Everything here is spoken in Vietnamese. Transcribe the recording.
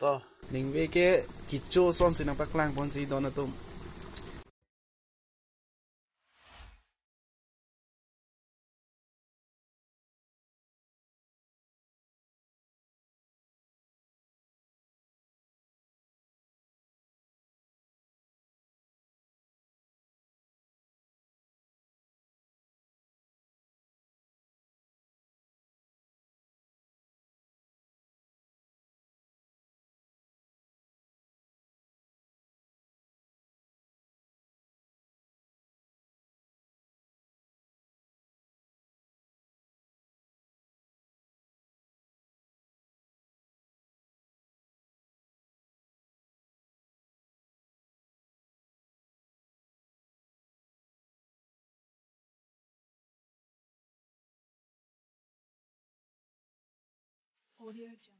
to ning ve ke kicho son sinang paklang pon si don Audio jump.